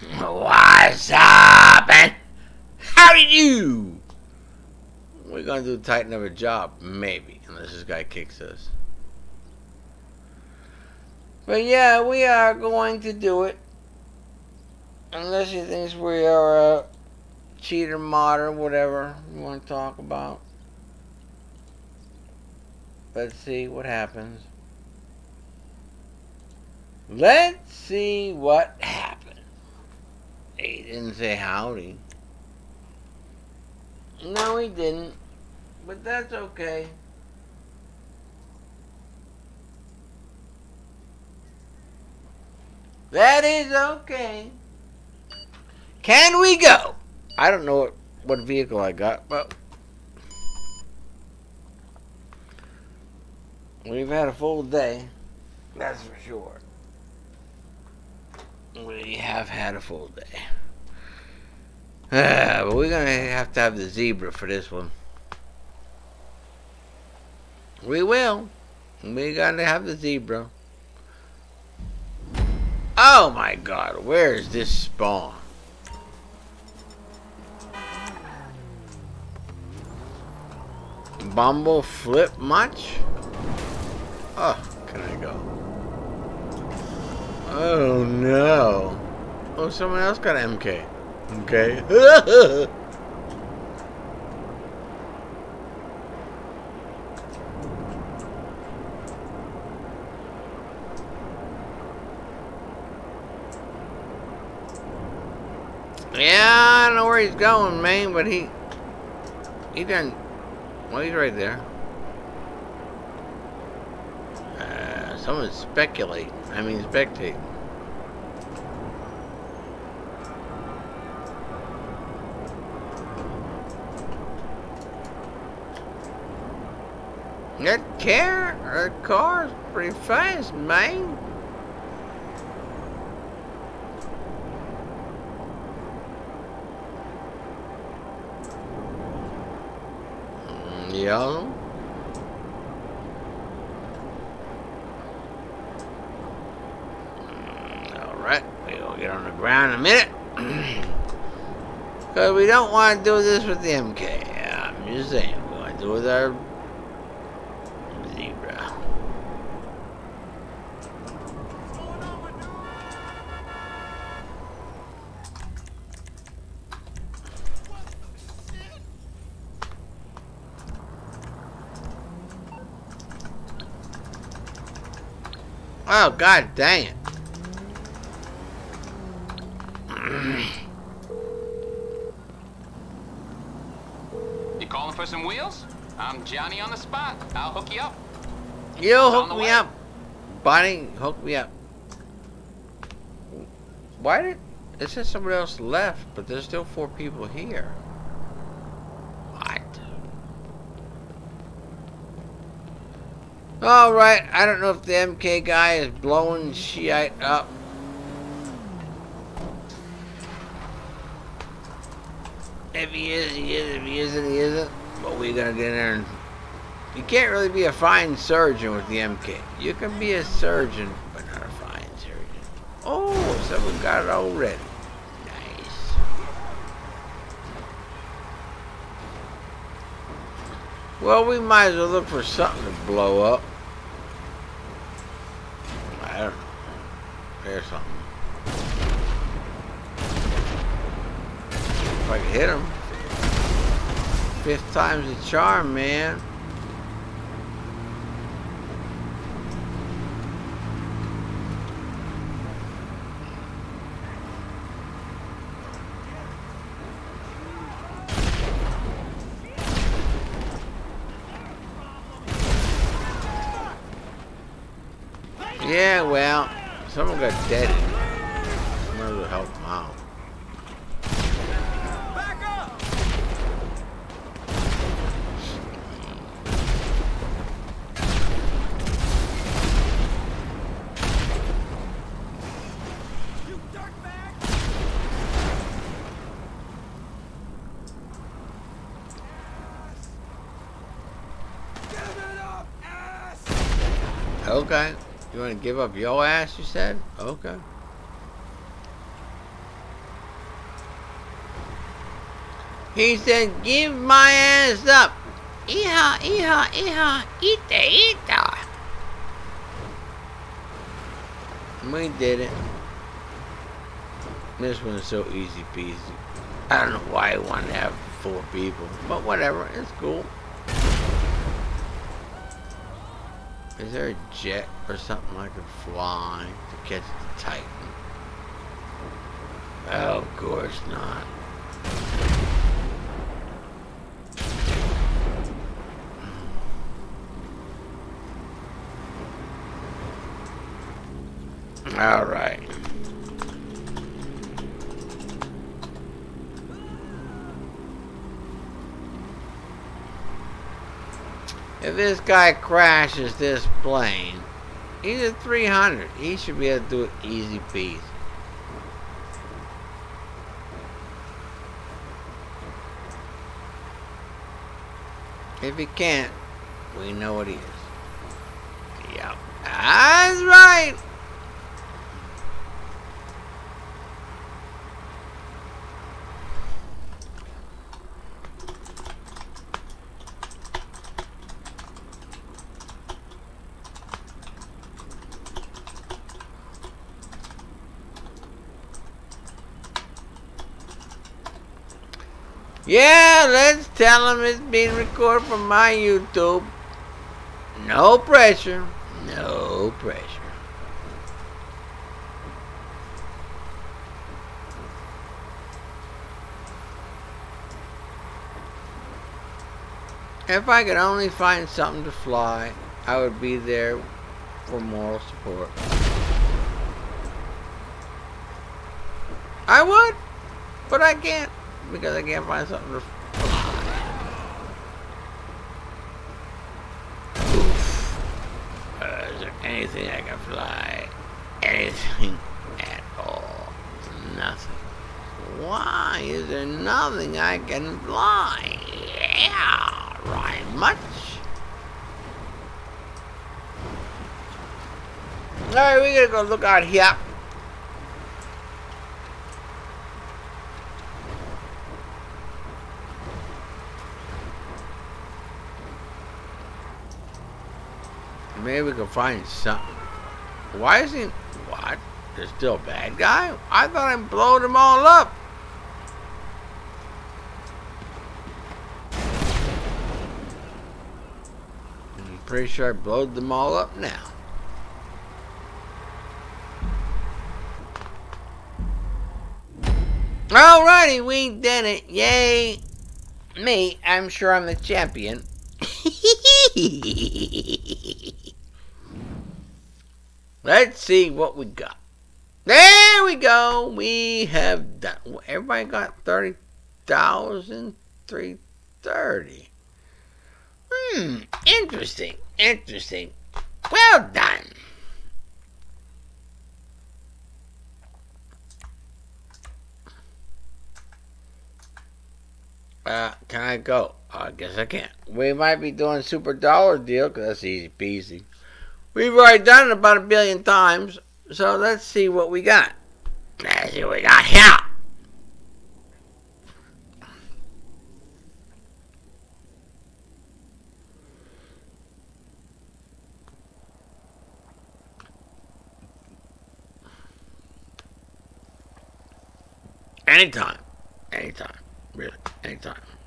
What's up, man? how do you? We're gonna do Titan of a job, maybe, unless this guy kicks us. But yeah, we are going to do it. Unless he thinks we are a cheater mod or whatever you want to talk about. Let's see what happens. Let's see what happens. He didn't say howdy. No, he didn't. But that's okay. That is okay. Can we go? I don't know what, what vehicle I got, but we've had a full day. That's for sure. We have had a full day. Uh, but we're going to have to have the zebra for this one. We will. We're going to have the zebra. Oh my god, where is this spawn? Bumble flip much? Oh, can I go? Oh no. Oh, someone else got MK. Okay. Yeah, I don't know where he's going, man, but he... He didn't... Well, he's right there. Uh, someone's speculating. I mean, spectating. That car, that car's pretty fast, man. Mm, Yellow. Get on the ground in a minute. Because we don't want to do this with the MK. I'm just saying, we want to do it with our zebra. Oh, god dang it. You calling for some wheels? I'm Johnny on the spot. I'll hook you up. You hook me way. up. Bonnie, hook me up. Why did... It says somebody else left, but there's still four people here. What? Alright, I don't know if the MK guy is blowing shit up. If he is, he is. If he isn't, he isn't. But we're gonna get in there and... You can't really be a fine surgeon with the MK. You can be a surgeon, but not a fine surgeon. Oh, someone got it already. Nice. Well, we might as well look for something to blow up. I don't know. There's something. If I can hit him. Fifth time's the charm, man. Yeah, well, someone got dead. As well help him out. Okay. You want to give up your ass, you said? Okay. He said, give my ass up. Eha, eha, eha, ita, ita. We did it. This one's so easy peasy. I don't know why I want to have four people, but whatever, it's cool. Is there a jet or something I could fly to catch the Titan? Oh, of course not. All right. If this guy crashes this plane, he's at 300. He should be able to do it easy peasy. If he can't, we know what he is. Yep. That's right. Yeah, let's tell him it's being recorded from my YouTube. No pressure. No pressure. If I could only find something to fly, I would be there for moral support. I would, but I can't because I can't find something to fly. Oof. Uh, is there anything I can fly? Anything at all? Nothing. Why is there nothing I can fly? Yeah, right much. Alright, we gotta go look out here. Maybe we can find something. Why is he... What? There's still a bad guy? I thought I blowed them all up. I'm pretty sure I blowed them all up now. Alrighty, we did it. Yay. Me, I'm sure I'm the champion. Let's see what we got. There we go. We have done. Everybody got 30,000, 330. Hmm, interesting, interesting. Well done. Uh, can I go? I guess I can't. We might be doing super dollar deal because that's easy peasy. We've already done it about a billion times, so let's see what we got. Let's see what we got here. Anytime. Anytime. Really. Anytime.